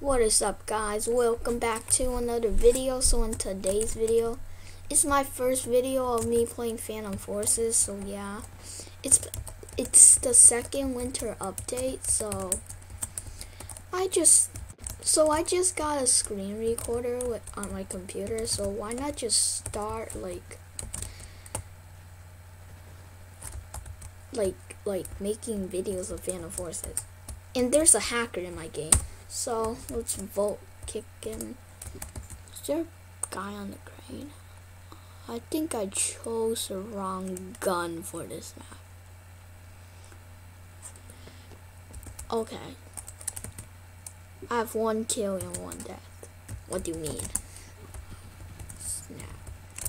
What is up guys? Welcome back to another video. So in today's video, it's my first video of me playing Phantom Forces. So yeah, it's it's the second winter update. So I just so I just got a screen recorder with, on my computer. So why not just start like like like making videos of Phantom Forces? And there's a hacker in my game. So let's vote kick him. Is there a guy on the crane? I think I chose the wrong gun for this map. Okay. I have one kill and one death. What do you mean? Snap.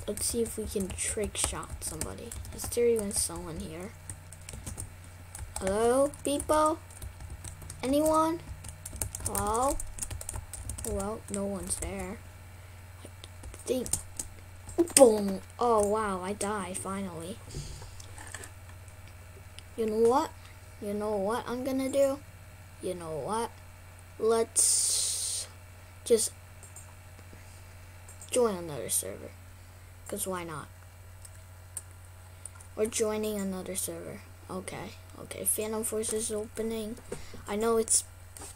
Let's see if we can trick shot somebody. Is there even someone here? Hello, people? Anyone? Hello? Well, no one's there. I think. Boom! Oh wow, I died finally. You know what? You know what I'm gonna do? You know what? Let's just join another server. Because why not? We're joining another server. Okay, okay. Phantom Force is opening. I know it's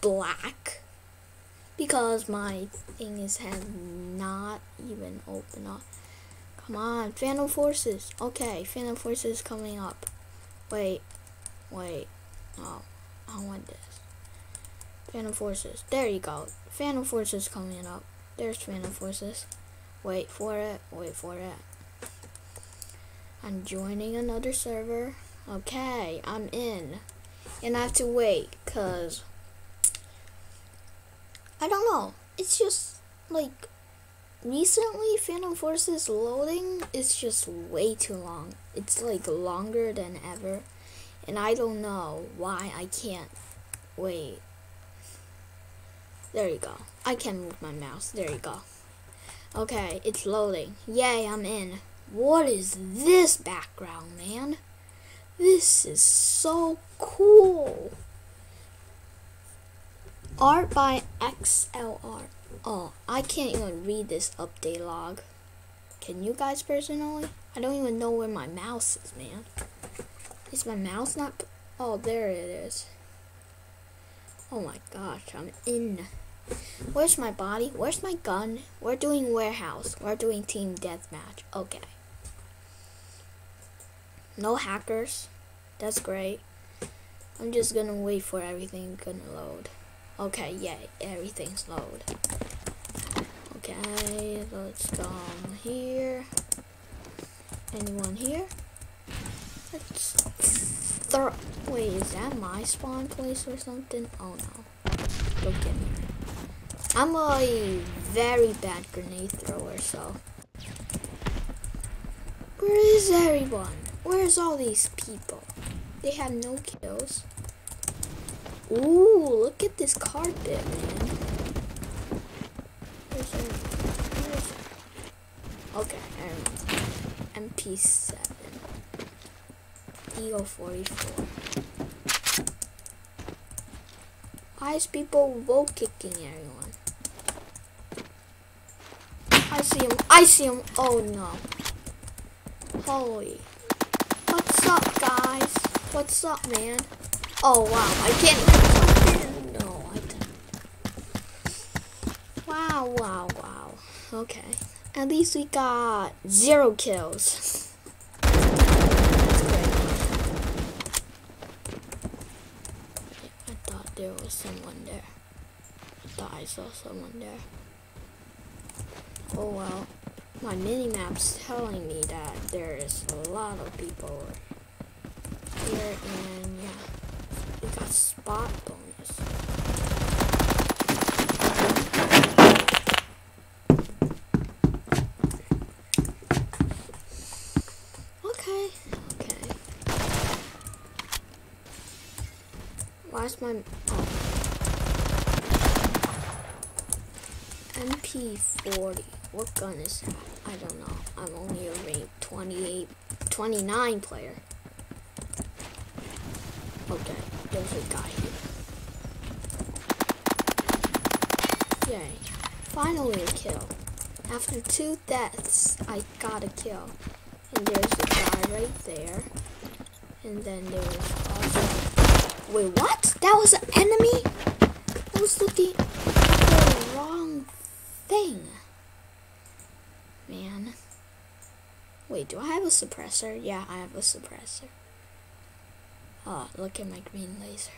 black because my thing is have not even opened up. Come on, Phantom Forces. Okay, Phantom Forces coming up. Wait, wait. Oh, I want this. Phantom Forces. There you go. Phantom Forces coming up. There's Phantom Forces. Wait for it. Wait for it. I'm joining another server. Okay, I'm in. And I have to wait, because I don't know. It's just like recently Phantom Forces loading is just way too long. It's like longer than ever. And I don't know why I can't wait. There you go. I can move my mouse. There you go. Okay, it's loading. Yay, I'm in. What is this background, man? This is so cool. Art by XLR. Oh, I can't even read this update log. Can you guys personally? I don't even know where my mouse is, man. Is my mouse not? Oh, there it is. Oh my gosh, I'm in. Where's my body? Where's my gun? We're doing warehouse. We're doing team deathmatch. Okay. No hackers. That's great. I'm just gonna wait for everything gonna load. Okay, yeah, everything's load. Okay, let's go here. Anyone here? Let's throw. Wait, is that my spawn place or something? Oh no. Don't get me. I'm a very bad grenade thrower, so. Where is everyone? Where's all these people? They have no kills. Ooh, look at this carpet, man. Okay, remember. MP7. Deagle 44. Why is people vote kicking everyone? I see him. I see him. Oh no. Holy. What's up, guys? What's up, man? Oh wow, I can't. No, I didn't. Wow, wow, wow. Okay. At least we got zero kills. I thought there was someone there. I thought I saw someone there. Oh well. My mini-map's telling me that there is a lot of people here and spot bonus. Okay, okay. Why's my oh. MP40. What gun is that? I don't know. I'm only a rank 28, 29 player. Okay, there's a guy here. Yay. Finally a kill. After two deaths, I got a kill. And there's a guy right there. And then there was also... Wait, what? That was an enemy? I was looking at the wrong thing. Man. Wait, do I have a suppressor? Yeah, I have a suppressor. Oh, look at my green laser.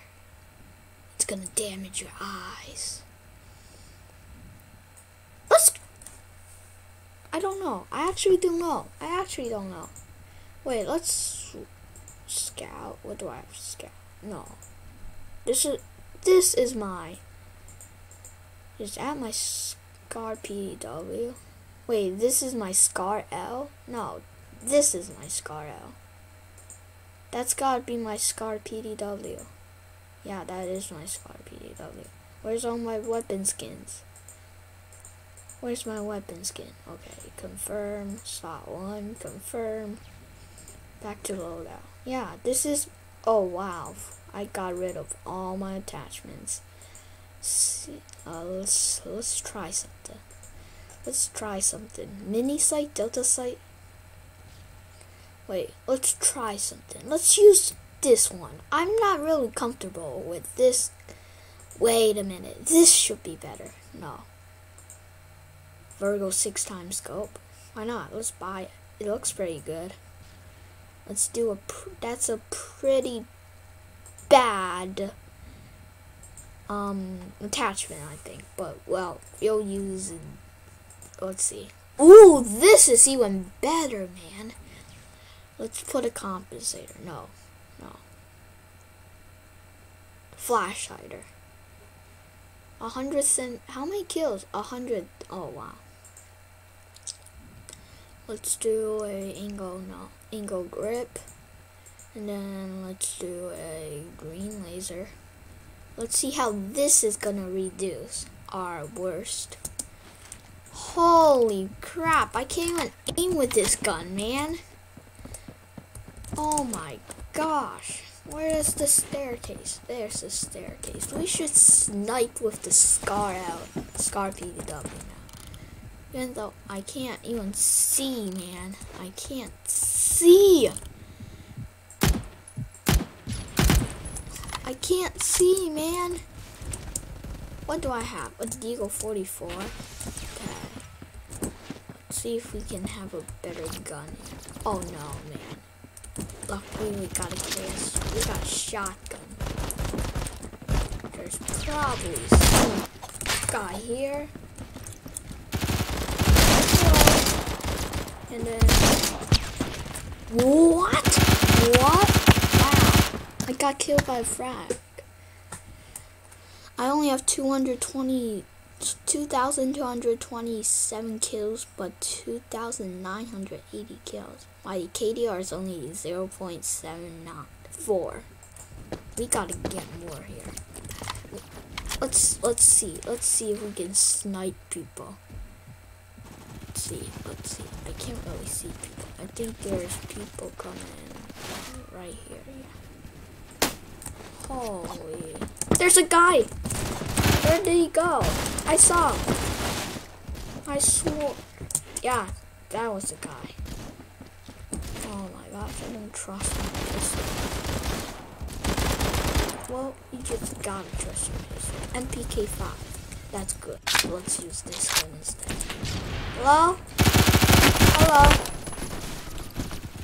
It's gonna damage your eyes. Let's... I don't know. I actually don't know. I actually don't know. Wait, let's scout. What do I have to scout? No. This is this is my is that my Scar PDW? Wait, this is my Scar L? No, this is my Scar L. That's gotta be my Scar PDW. Yeah, that is my Scar PDW. Where's all my weapon skins? Where's my weapon skin? Okay, confirm, slot one, confirm. Back to loadout. Yeah, this is, oh wow. I got rid of all my attachments. See, uh, let's let's try something. Let's try something. Mini sight, delta sight. Wait, let's try something. Let's use this one. I'm not really comfortable with this. Wait a minute. This should be better. No. Virgo six times scope. Why not? Let's buy it. It looks pretty good. Let's do a. that's a pretty bad um attachment, I think. But well, you'll use. Let's see. Ooh, this is even better, man. Let's put a compensator. No, no. Flash hider. A hundred cent. How many kills? A hundred. Oh wow. Let's do a angle. No, angle grip. And then let's do a green laser. Let's see how this is gonna reduce our worst. Holy crap, I can't even aim with this gun, man. Oh my gosh. Where is the staircase? There's the staircase. We should snipe with the Scar out. Scar PDW. Even though I can't even see, man. I can't see. I can't see, man. What do I have? A Deagle 44. Okay. Let's see if we can have a better gun. Oh no, man. Luckily we got a KS. We got a shotgun. There's probably some guy here. And then what? What? Wow. I got killed by a frag. I only have 220, 2,227 kills, but 2,980 kills. My KDR is only 0.74. We gotta get more here. Let's let's see. Let's see if we can snipe people. Let's see. Let's see. I can't really see people. I think there's people coming right here. Yeah. Holy. There's a guy. Where did he go? I saw him. I swore. Yeah, that was the guy. Oh my gosh, I don't trust him. Well, you just gotta trust him. MPK5. That's good. Let's use this one instead. Hello? Hello?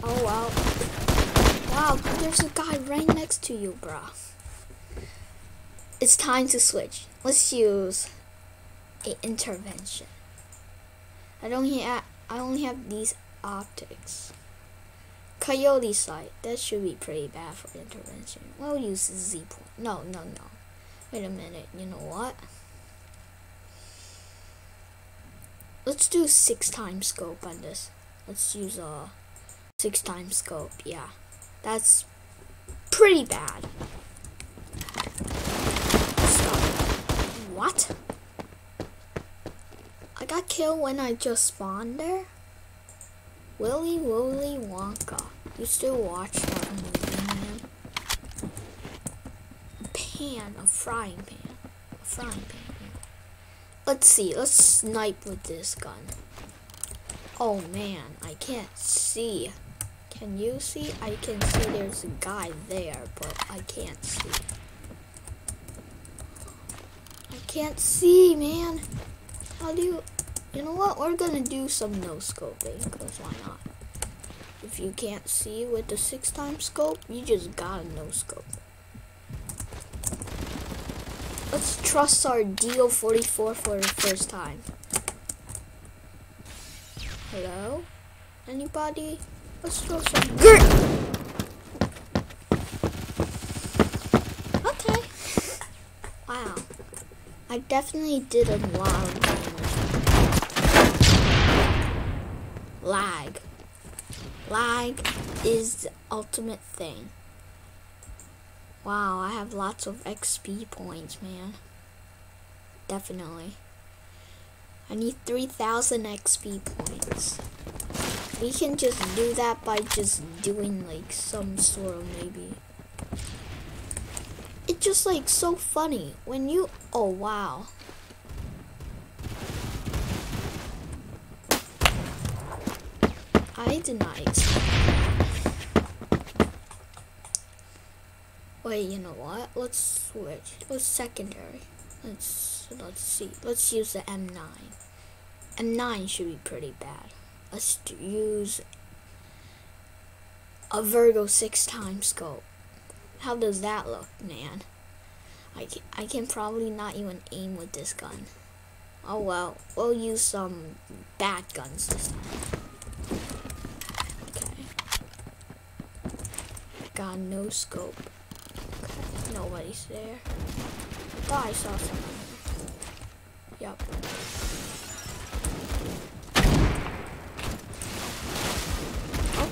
Oh wow. Wow, there's a guy right next to you, bruh. It's time to switch. Let's use a intervention. I only have I only have these optics. Coyote sight. That should be pretty bad for intervention. We'll use Z point. No, no, no. Wait a minute. You know what? Let's do six times scope on this. Let's use a six times scope. Yeah, that's pretty bad. What? I got killed when I just spawned there? Willy Willy Wonka. You still watch that movie, man? A pan, a frying pan. A frying pan. Let's see. Let's snipe with this gun. Oh man, I can't see. Can you see? I can see there's a guy there, but I can't see. Can't see, man. How do you... You know what? We're gonna do some no-scoping, because why not? If you can't see with the six times scope, you just gotta no-scope. Let's trust our DO44 for the first time. Hello? Anybody? Let's throw some dirt. Okay. Wow. I definitely did a lot of damage. Lag. Lag is the ultimate thing. Wow, I have lots of XP points, man. Definitely. I need 3,000 XP points. We can just do that by just doing like some sort of maybe. Just like so funny when you, oh wow. I not Wait, you know what? Let's switch. Let's secondary. Let's let's see. Let's use the M9. M9 should be pretty bad. Let's use a Virgo six times scope. How does that look, man? I can, I can probably not even aim with this gun. Oh well, we'll use some bad guns this time. Okay. Got no scope. Okay, nobody's there. I thought I saw someone. Yep.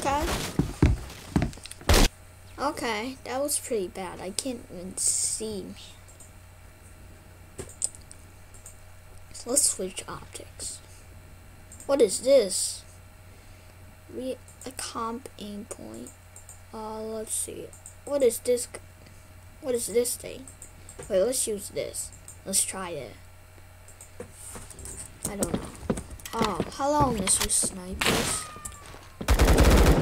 Okay. Okay, that was pretty bad. I can't even see. Let's switch optics. What is this? Re a comp aim point. Uh, let's see. What is this? What is this thing? Wait, let's use this. Let's try it. I don't know. Oh, hello, Mr. Snipers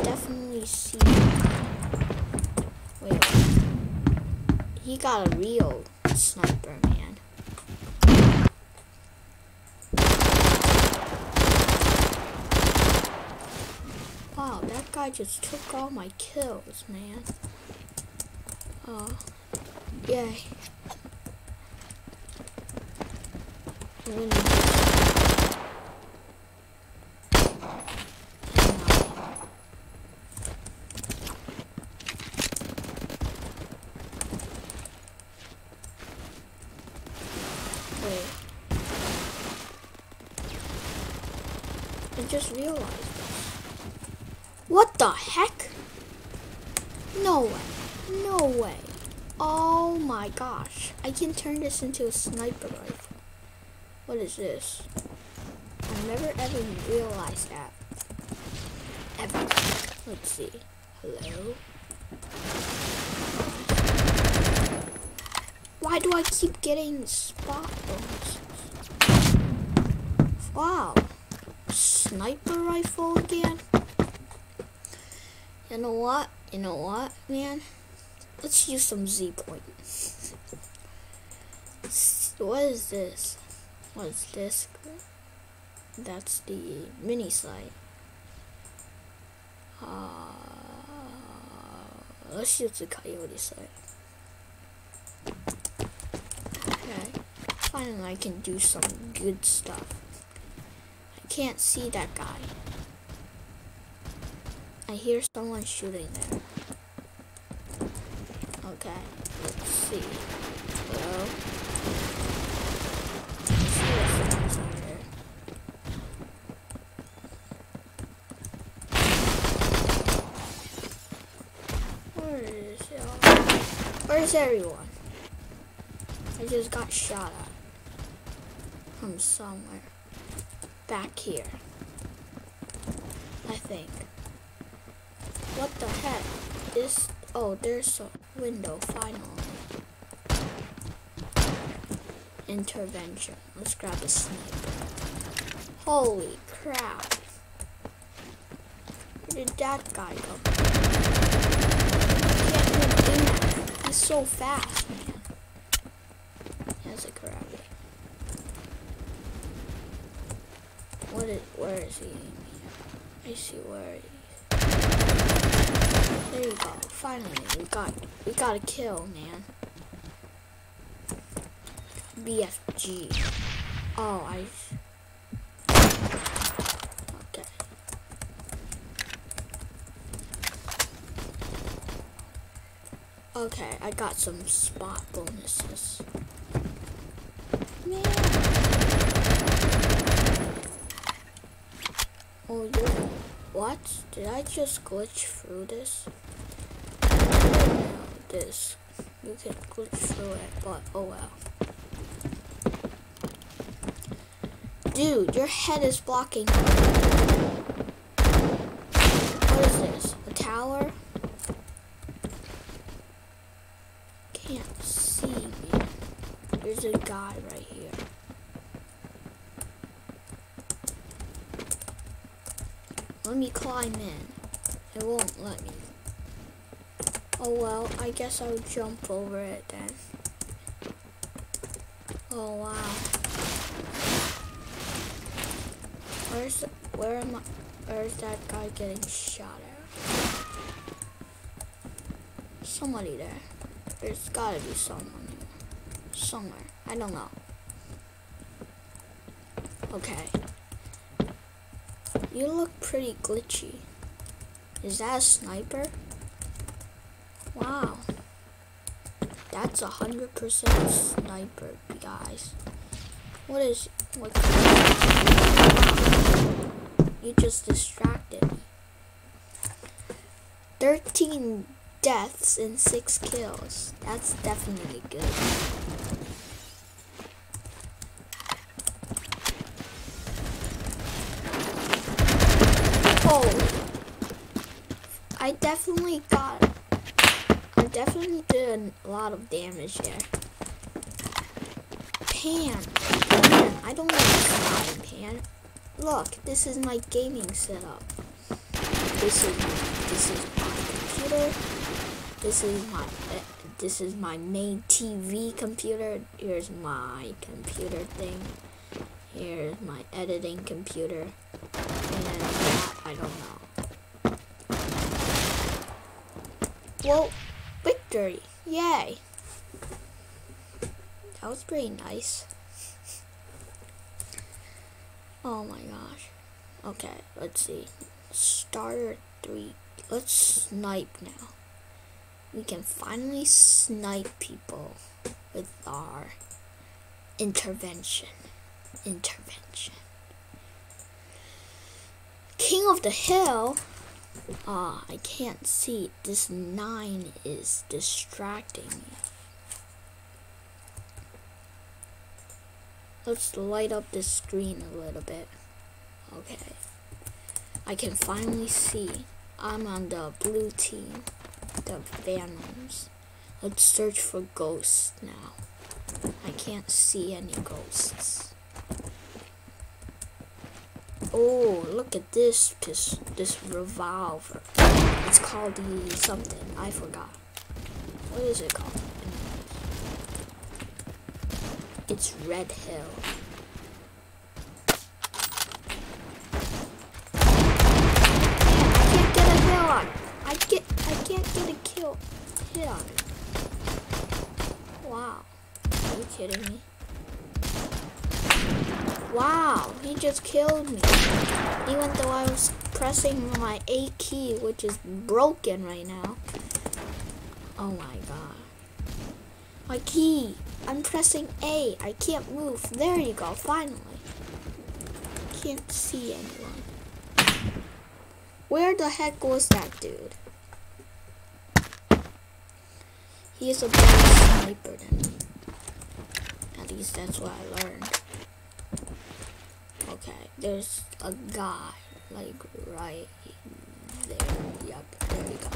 definitely see. Wait, he got a real sniper, man. Wow, that guy just took all my kills, man. Oh, yay. Just realized this. What the heck? No way. No way. Oh my gosh. I can turn this into a sniper rifle. What is this? I never ever realized that. Ever. Let's see. Hello? Why do I keep getting spot bonuses? Wow sniper rifle again? You know what? You know what, man? Let's use some Z point. What is this? What is this? That's the mini sight. Uh, let's use the coyote sight. Okay. Finally, I can do some good stuff can't see that guy. I hear someone shooting there. Okay, let's see. Hello? Where's everyone? I just got shot at from somewhere back here. I think. What the heck? This, oh, there's a window, finally. intervention. Let's grab a sniper. Holy crap. Where did that guy from? He's so fast, man. Has a grab it. What is, he? I see where. There you go. Finally, we got, we got a kill, man. BFG. Oh, I. Okay. Okay, I got some spot bonuses. Oh, yeah. What? Did I just glitch through this? This. You can glitch through it, but oh well. Dude, your head is blocking. What is this? A tower? Can't see me. There's a guy right here. Let me climb in. It won't let me. Oh well, I guess I'll jump over it then. Oh wow. Where's where am I? Where's that guy getting shot at? Somebody there. There's gotta be someone here. Somewhere. I don't know. Okay. You look pretty glitchy. Is that a sniper? Wow. That's a hundred percent sniper, guys. What is what? You just distracted me. 13 deaths and 6 kills. That's definitely good. Oh, I definitely got, I definitely a lot of damage there. Pan, pan. I don't like frying pan. Look, this is my gaming setup. This is this is my computer. This is my this is my main TV computer. Here's my computer thing. Here's my editing computer. And that, I don't know. Well, victory! Yay! That was pretty nice. Oh my gosh. Okay, let's see. Starter 3. Let's snipe now. We can finally snipe people with our intervention. Intervention. King of the Hill? Ah, I can't see. This 9 is distracting me. Let's light up the screen a little bit. Okay. I can finally see. I'm on the blue team. The Phantoms. Let's search for ghosts now. I can't see any ghosts. Oh, look at this this, this revolver. It's called the something. I forgot. What is it called? It's Red Hill. I can't get a hill on. I get. I can't get a kill hit on it. Wow. Are you kidding me? Wow, he just killed me. Even though I was pressing my A key, which is broken right now. Oh my god. My key. I'm pressing A. I can't move. There you go, finally. Can't see anyone. Where the heck was that dude? He is a better sniper than me. At least that's what I learned. Okay, there's a guy, like, right there. Yep, there we go.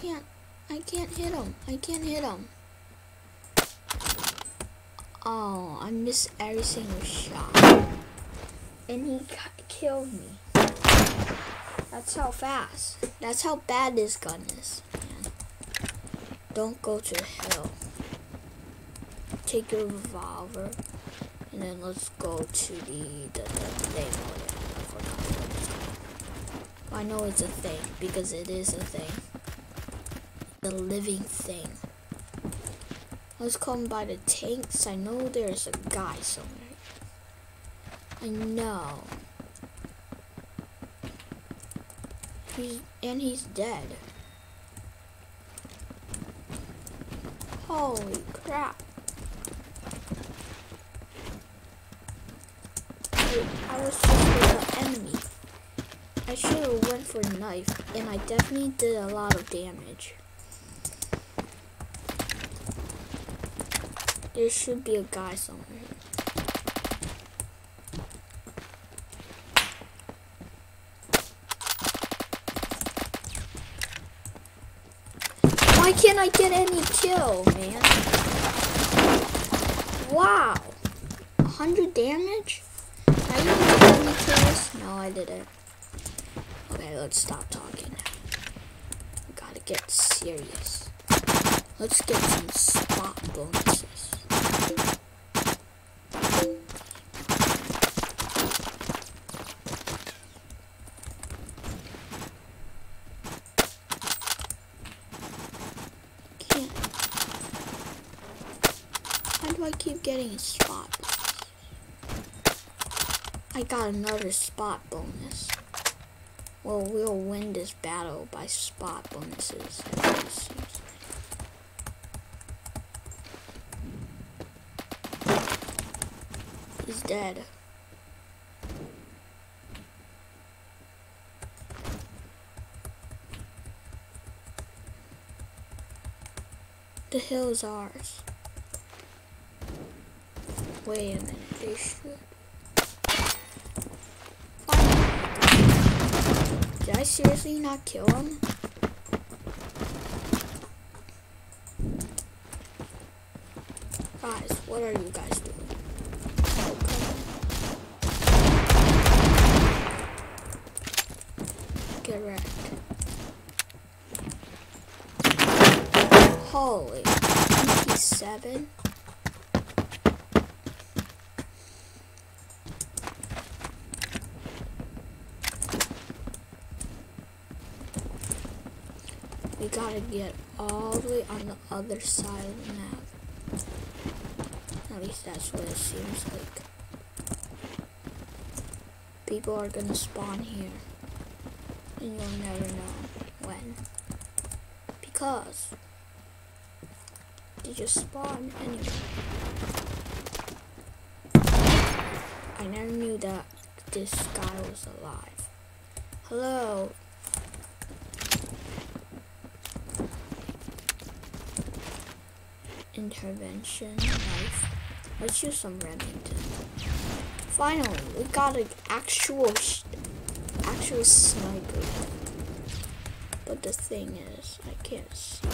can't, I can't hit him. I can't hit him. Oh, I missed every single shot. And he killed me. That's how fast. That's how bad this gun is, man. Don't go to hell. Take your revolver. And then let's go to the, the, the thing. Oh, I know it's a thing because it is a thing. The living thing. Let's come by the tanks. I know there's a guy somewhere. I know. He's and he's dead. Holy crap. Wait, I was just with the enemy. I should have went for a knife, and I definitely did a lot of damage. There should be a guy somewhere. Why can't I get any kill, man? Wow. 100 damage? I didn't get any kills? No, I didn't. Let's stop talking. Gotta get serious. Let's get some spot bonuses. How do I keep getting spot I got another spot bonus. Well, we'll win this battle by spot bonuses. He's dead. The hill is ours. Wait a minute, they should. Did I seriously not kill him? Guys, what are you guys doing? Get wrecked. Holy, 27? We get all the way on the other side of the map. At least that's what it seems like. People are gonna spawn here. And you'll never know when. Because they just spawn anyway. I never knew that this guy was alive. Hello, intervention knife. Let's use some Remington. Finally, we got an actual, actual sniper. But the thing is, I can't see.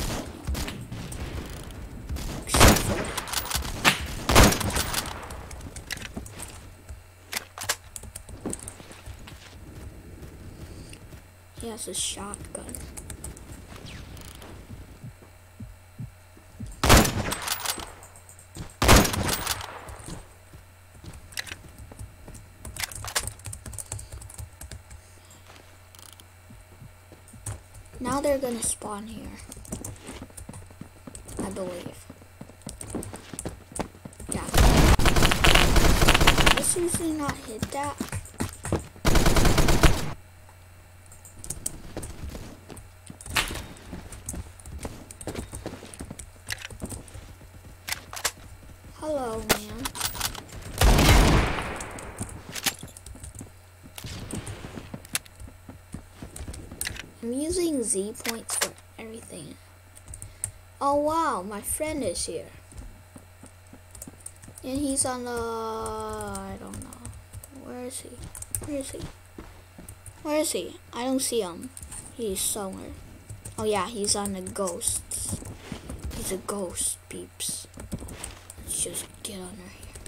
He has a shotgun. Now they're gonna spawn here. I believe. Yeah. This usually not hit that. Hello, man. I'm using Z points for everything. Oh wow, my friend is here. And he's on the... I don't know. Where is he? Where is he? Where is he? I don't see him. He's somewhere. Oh yeah, he's on the ghosts. He's a ghost, peeps. Let's just get under here.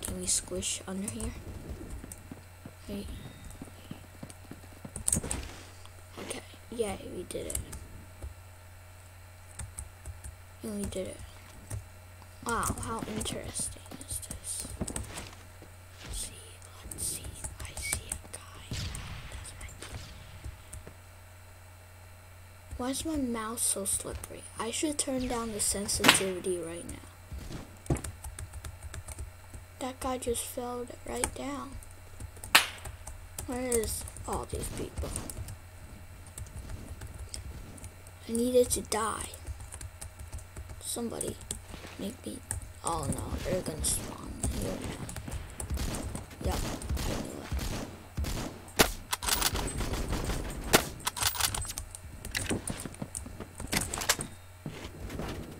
Can we squish under here? Wait. Yay, we did it. And we did it. Wow, how interesting is this? Let's see, let's see. I see a guy. That's my Why is my mouse so slippery? I should turn down the sensitivity right now. That guy just fell right down. Where is all these people? I needed to die. Somebody make me. Oh no, they're gonna spawn here now. Yep.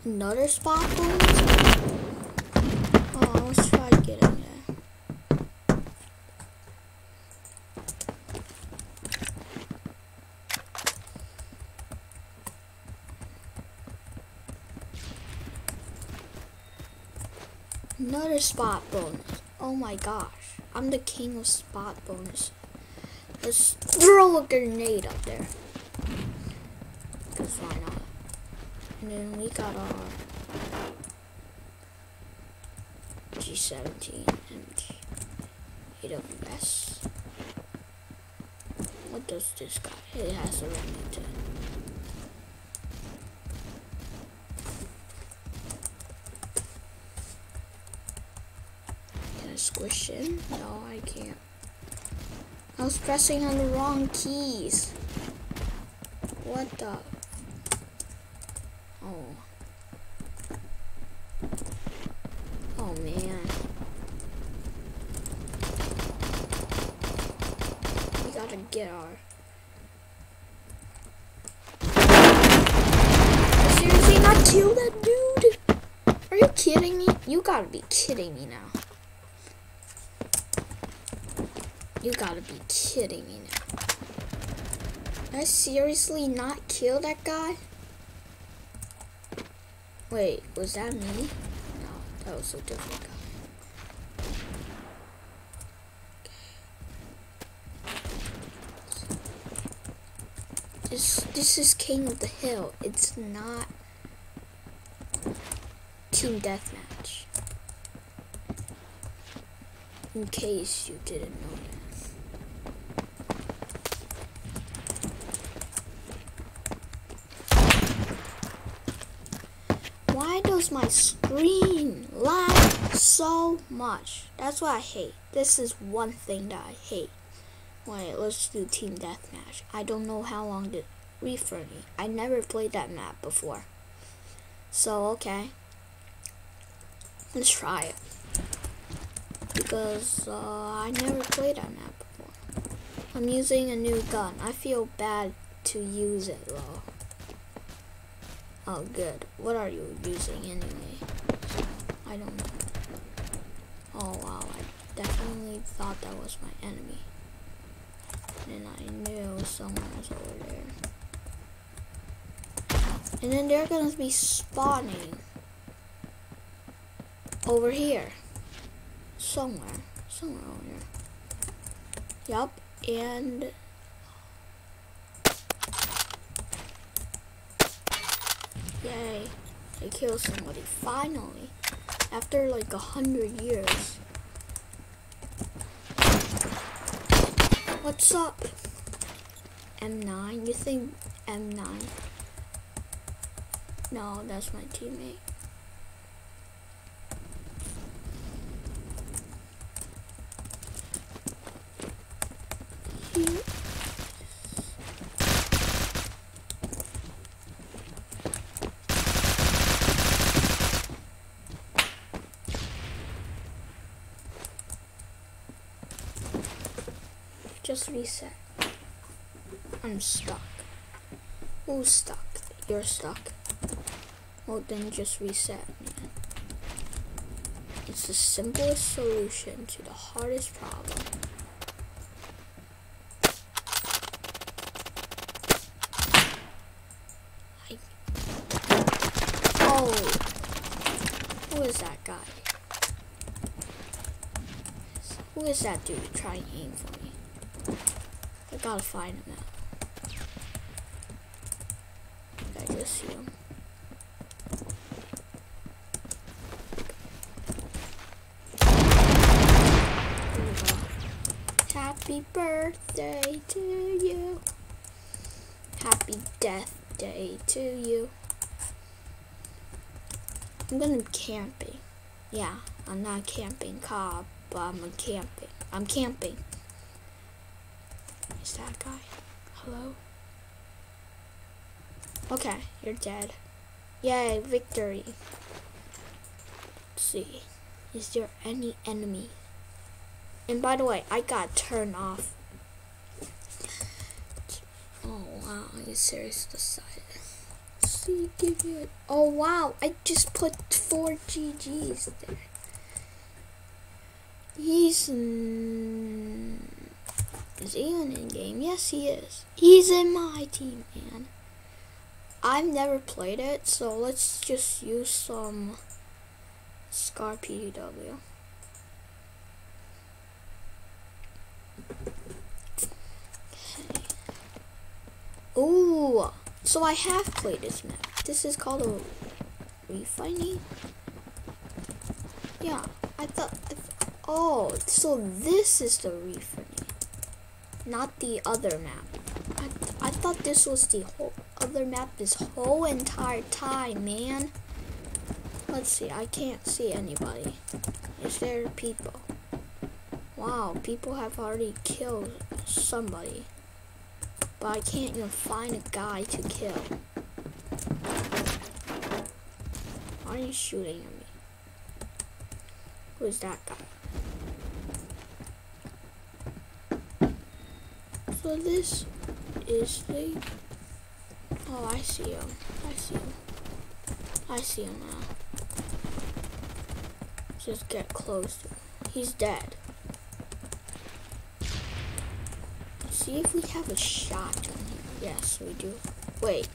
Another spot? Oh, let's try getting there. Spot bonus. Oh my gosh. I'm the king of spot bonus. Let's throw a grenade up there. Because why not? And then we got our G17 and AWS. What does this guy? It has a Remington. Can I squish in? No, I can't. I was pressing on the wrong keys. What the? Oh. Oh man. We gotta get our. Seriously, not kill that dude? Are you kidding me? You gotta be kidding me now. You gotta be kidding me now. I seriously not kill that guy? Wait, was that me? No, that was a different guy. This this is King of the Hill. It's not team deathmatch. In case you didn't know that. Does my screen lag so much? That's what I hate. This is one thing that I hate. Wait, let's do team deathmatch. I don't know how long to for me. I never played that map before. So okay. Let's try it. Because uh, I never played that map before. I'm using a new gun. I feel bad to use it though. Oh, good. What are you using anyway? I don't know. Oh, wow. I definitely thought that was my enemy. And I knew someone was over there. And then they're gonna be spawning over here. Somewhere. Somewhere over here. Yup. And Yay. I killed somebody. Finally. After like a hundred years. What's up? M9? You think M9? No, that's my teammate. Here. Just reset. I'm stuck. Who's stuck? You're stuck. Well, then just reset. It's the simplest solution to the hardest problem. I... Oh, who is that guy? Who is that dude trying to aim for me? Gotta find him now. I just see him. Happy birthday to you. Happy death day to you. I'm gonna be camping. Yeah, I'm not camping car, but I'm camping. I'm camping. Is that guy? Hello? Okay, you're dead. Yay, victory. Let's see. Is there any enemy? And by the way, I got turned off. Oh wow, you serious decided. See, give you. Oh wow, I just put four GGs there. He's mm, is he in game? Yes, he is. He's in my team, man. I've never played it, so let's just use some Scar PDW. Ooh, so I have played this map. This is called a refining. Yeah, I thought. I th oh, so this is the refining, not the other map. I I thought this was the whole other map this whole entire time, man. Let's see. I can't see anybody. Is there people? Wow, people have already killed somebody. But I can't even find a guy to kill. Why are you shooting at me? Who's that guy? So this is the... Oh, I see him. I see him. I see him now. Just get close. He's dead. see if we have a shotgun. Yes, we do. Wait.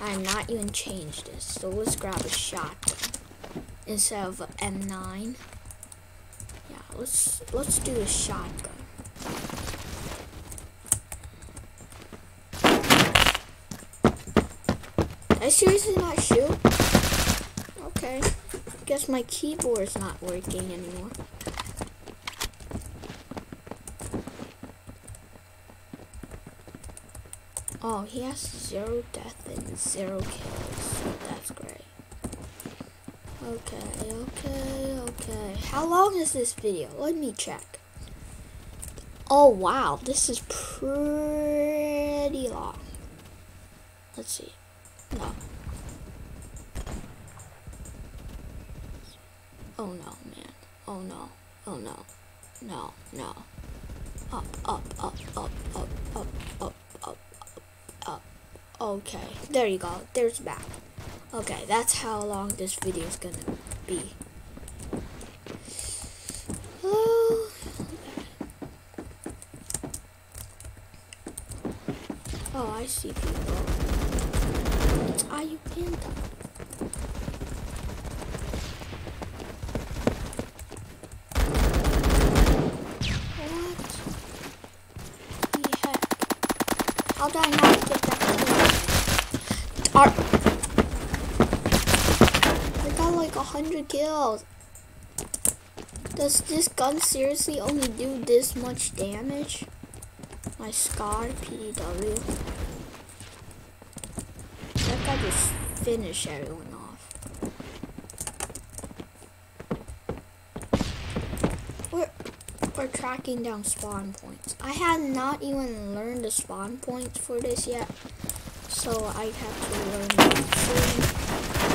I am not even changed this. So let's grab a shotgun instead of an M9. Yeah, let's let's do a shotgun. I seriously not shoot? Okay. Guess my keyboard's not working anymore. Oh, he has zero death and zero kills. That's great. Okay, okay, okay. How long is this video? Let me check. Oh, wow. This is pretty long. Let's see. No. Oh, no, man. Oh, no. Oh, no. No, no. Up, up, up, up, up, up, up. Okay, there you go. There's back. Okay, that's how long this video is gonna be. Oh, oh I see people. Are you panda? 200 kills. Does this gun seriously only do this much damage? My Scar PDW. That guy just finished everyone off. We're, we're tracking down spawn points. I had not even learned the spawn points for this yet. So I have to learn them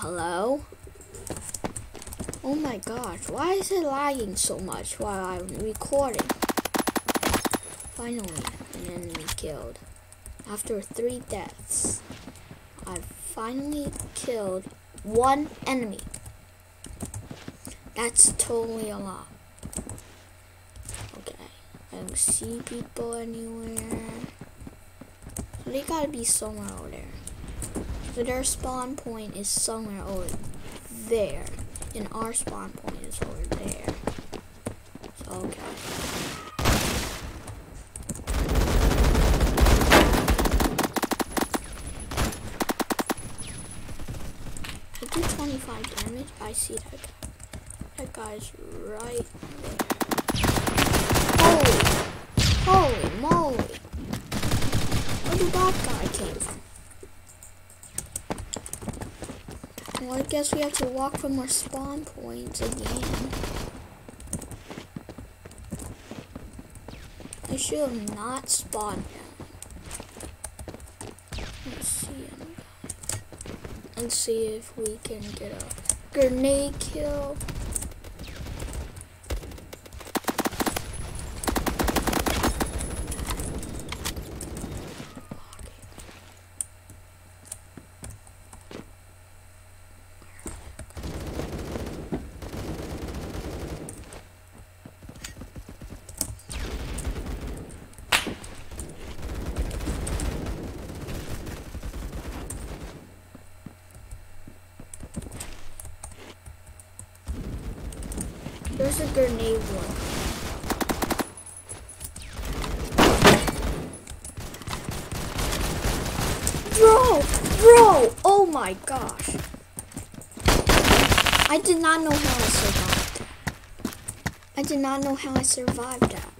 hello? Oh my gosh, why is it lagging so much while I'm recording? Finally, an enemy killed. After three deaths, I've finally killed one enemy. That's totally a lot. Okay, I don't see people anywhere. They gotta be somewhere over there. So their spawn point is somewhere over there. And our spawn point is over there. So, okay. I do 25 damage. I see that guy. That guy's right there. Holy, holy moly. Where did that guy came from? Well, I guess we have to walk from our spawn points again. I should have not spawned. Let's see him. And see if we can get a grenade kill. There's a grenade one. Bro, bro, oh my gosh. I did not know how I survived that. I did not know how I survived that.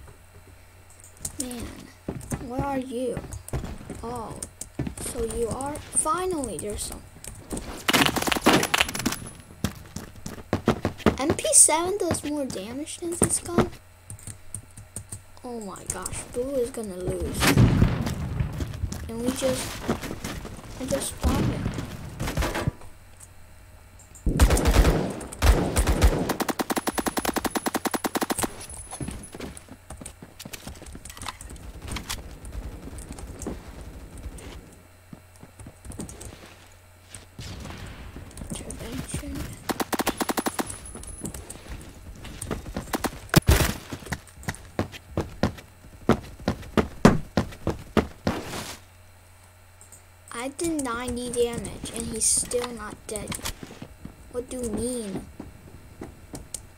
Man, where are you? Oh, so you are? Finally, there's some. MP7 does more damage than this gun. Oh my gosh, Boo is gonna lose. And we just, I just spawned him. Intervention. I did 90 damage and he's still not dead. What do you mean?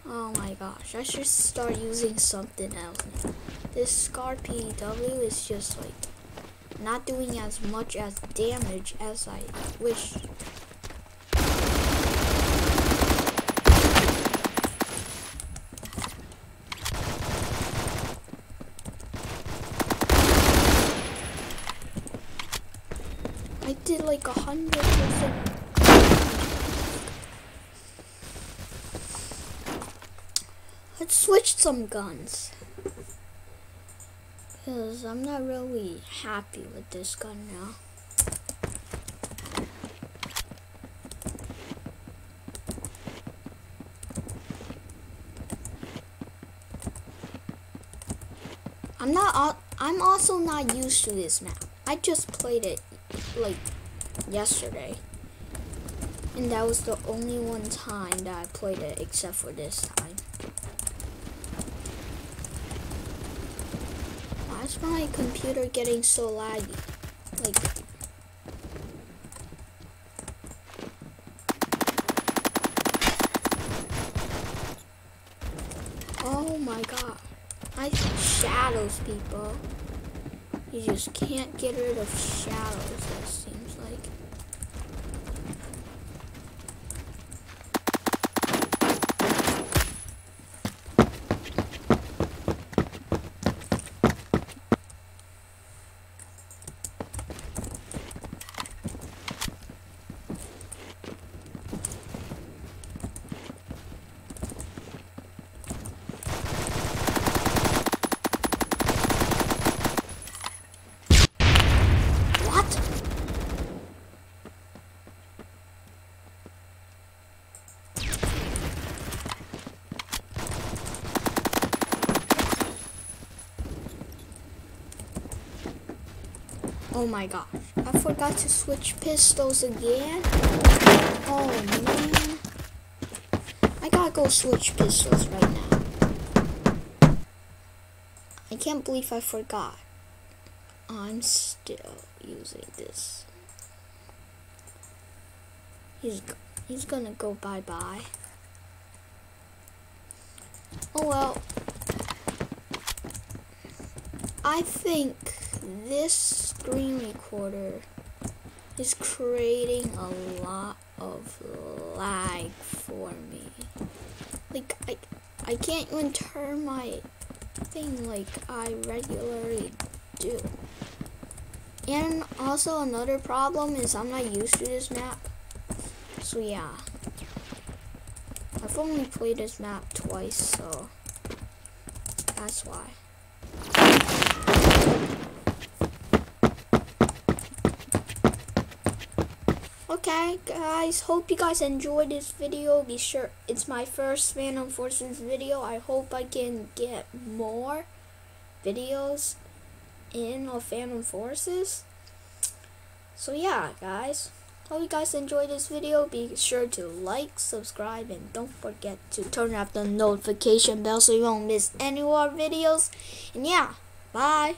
Oh my gosh, I should start using something else. This Scar PDW is just like not doing as much as damage as I wish. I did like a hundred percent. Let's switch some guns. Because I'm not really happy with this gun now. I'm not. I'm also not used to this map. I just played it like yesterday, and that was the only one time that I played it, except for this time. Why is my computer getting so laggy? Like. Oh my god. I see shadows people. You just can't get rid of shadows, it seems like. What? Oh my gosh. I forgot to switch pistols again. Oh man. I gotta go switch pistols right now. I can't believe I forgot. I'm still using this. He's he's gonna go bye bye. Oh well. I think this screen recorder is creating a lot of lag for me. Like I I can't even turn my thing like I regularly do. And also another problem is I'm not used to this map. So yeah. I've only played this map twice, so that's why. Okay, guys, hope you guys enjoyed this video. Be sure it's my first Phantom Forces video. I hope I can get more videos in of Phantom Forces. So yeah, guys. Hope you guys enjoyed this video. Be sure to like, subscribe, and don't forget to turn off the notification bell so you won't miss any more videos. And yeah, bye.